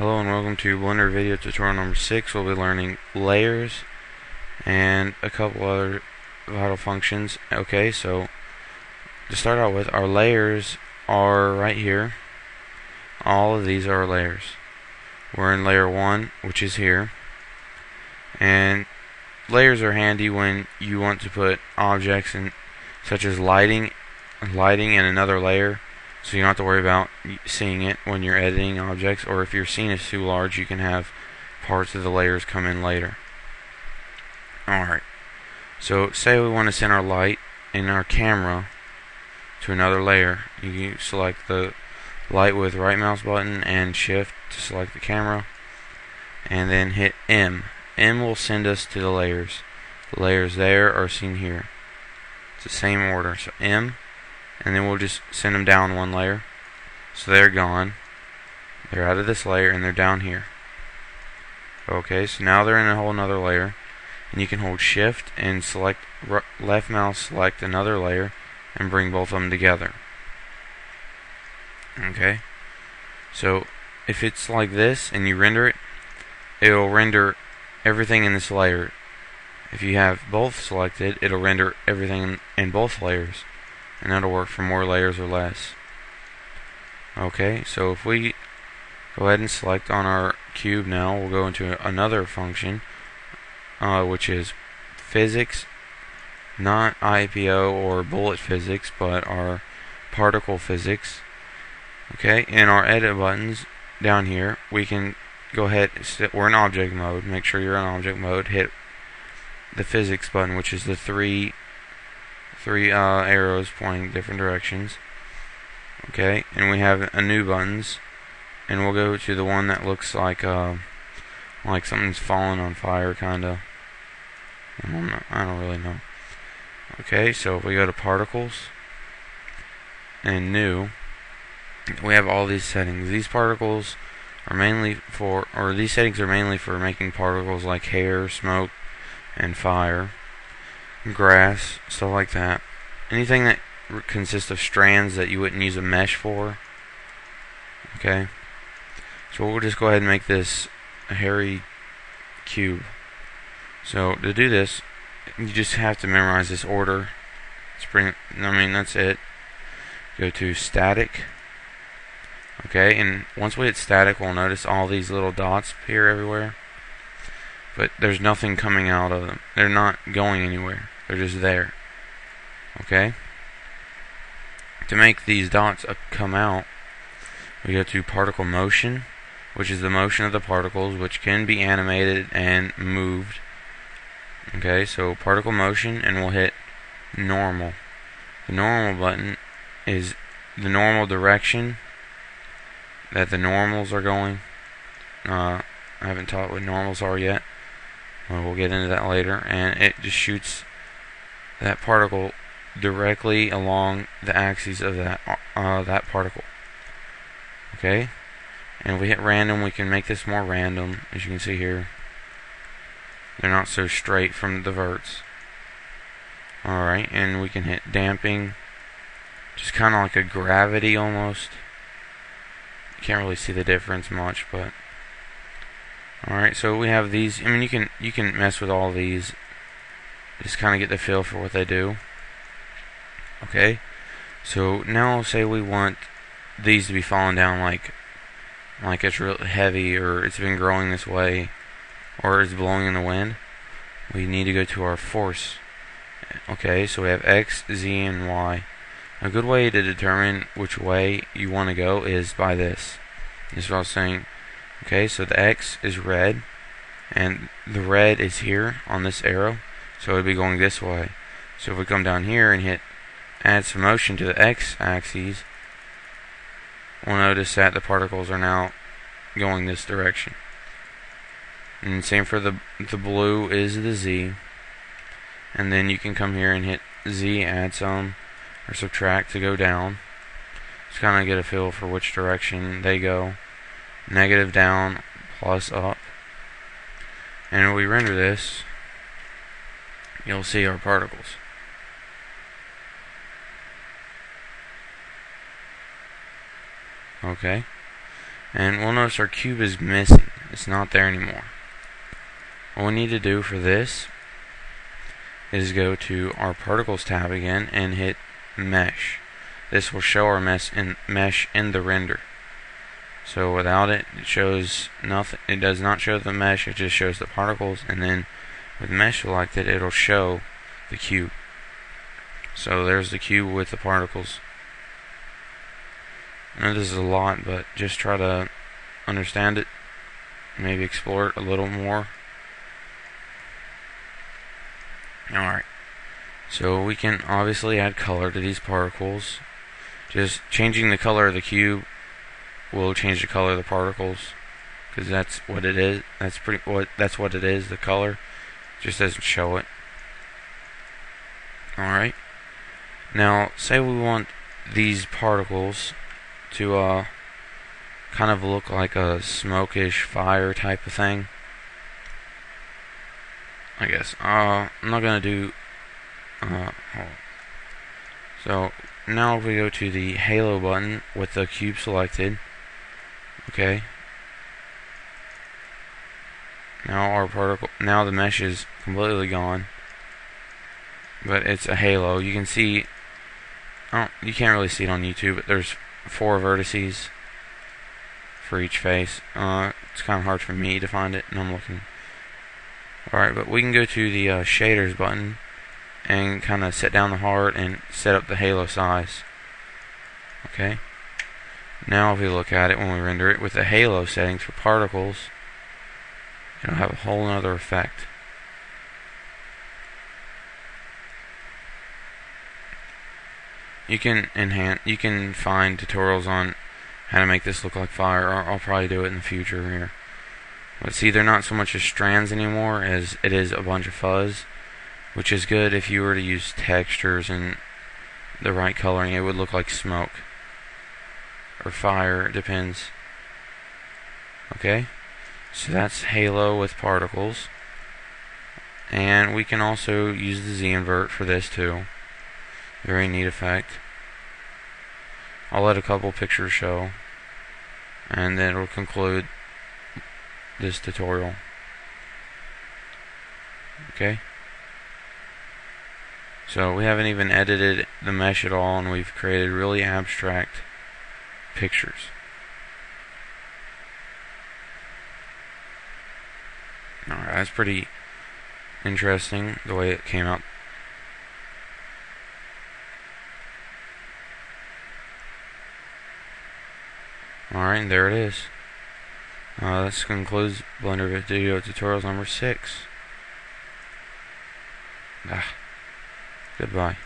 Hello and welcome to Blender video tutorial number 6. We'll be learning layers and a couple other vital functions. Okay, so to start out with, our layers are right here. All of these are layers. We're in layer 1, which is here. And layers are handy when you want to put objects in, such as lighting, lighting in another layer so you don't have to worry about seeing it when you're editing objects or if your scene is too large you can have parts of the layers come in later. Alright. So say we want to send our light in our camera to another layer. You select the light with right mouse button and shift to select the camera and then hit M. M will send us to the layers. The layers there are seen here. It's the same order. So M and then we'll just send them down one layer. So they're gone. They're out of this layer and they're down here. Okay so now they're in a whole another layer. And you can hold shift and select left mouse select another layer and bring both of them together. Okay? So if it's like this and you render it it'll render everything in this layer. If you have both selected it'll render everything in both layers and that'll work for more layers or less. Okay, so if we go ahead and select on our cube now, we'll go into another function, uh, which is physics, not IPO or bullet physics, but our particle physics. Okay, in our edit buttons down here, we can go ahead, we're in object mode, make sure you're in object mode, hit the physics button, which is the three three uh, arrows pointing different directions. Okay, and we have a new buttons, and we'll go to the one that looks like uh, like something's falling on fire, kind of. I don't really know. Okay, so if we go to particles and new, we have all these settings. These particles are mainly for, or these settings are mainly for making particles like hair, smoke, and fire grass, stuff like that. Anything that consists of strands that you wouldn't use a mesh for. Okay. So we'll just go ahead and make this a hairy cube. So to do this, you just have to memorize this order. Spring. I mean, that's it. Go to static. Okay, and once we hit static, we'll notice all these little dots appear everywhere but there's nothing coming out of them. They're not going anywhere. They're just there. Okay? To make these dots come out, we go to particle motion, which is the motion of the particles, which can be animated and moved. Okay, so particle motion, and we'll hit normal. The normal button is the normal direction that the normals are going. Uh, I haven't taught what normals are yet. Well, we'll get into that later. And it just shoots that particle directly along the axis of that uh, that particle. Okay? And if we hit random, we can make this more random, as you can see here. They're not so straight from the verts. Alright, and we can hit damping. Just kind of like a gravity almost. Can't really see the difference much, but Alright, so we have these. I mean, you can you can mess with all these. Just kind of get the feel for what they do. Okay, so now say we want these to be falling down like like it's real heavy or it's been growing this way or it's blowing in the wind. We need to go to our force. Okay, so we have X, Z, and Y. A good way to determine which way you want to go is by this. This is what I was saying. Okay, so the X is red, and the red is here on this arrow, so it would be going this way. So if we come down here and hit add some motion to the X axis, we'll notice that the particles are now going this direction. And same for the the blue is the Z. And then you can come here and hit Z, add some, or subtract to go down. Just kind of get a feel for which direction they go negative down, plus up. And we render this, you'll see our particles. Okay. And we'll notice our cube is missing. It's not there anymore. What we need to do for this is go to our particles tab again and hit mesh. This will show our mesh in, mesh in the render. So without it, it shows nothing. It does not show the mesh. It just shows the particles, and then with mesh selected, it'll show the cube. So there's the cube with the particles. I know this is a lot, but just try to understand it. Maybe explore it a little more. Alright. So we can obviously add color to these particles. Just changing the color of the cube will change the color of the particles because that's what it is. That's pretty what that's what it is. The color just doesn't show it. All right. Now, say we want these particles to uh kind of look like a smokish fire type of thing. I guess. Uh, I'm not gonna do. Uh, so now if we go to the halo button with the cube selected, okay. Now our particle, now the mesh is completely gone, but it's a halo. You can see, oh, you can't really see it on YouTube, but there's four vertices for each face. Uh, it's kind of hard for me to find it, and I'm looking Alright, but we can go to the uh, shaders button and kind of set down the heart and set up the halo size. Okay. Now if we look at it when we render it with the halo settings for particles, it'll have a whole other effect. You can enhance, you can find tutorials on how to make this look like fire. I'll, I'll probably do it in the future here. But see, they're not so much as strands anymore as it is a bunch of fuzz, which is good if you were to use textures and the right coloring. It would look like smoke or fire, it depends. Okay, so that's halo with particles. And we can also use the Z-invert for this too. Very neat effect. I'll let a couple pictures show. And then it'll conclude this tutorial. Okay? So we haven't even edited the mesh at all and we've created really abstract pictures. Alright, that's pretty interesting the way it came out. Alright, there it is. Uh, this concludes Blender video tutorials number 6. Ah, goodbye.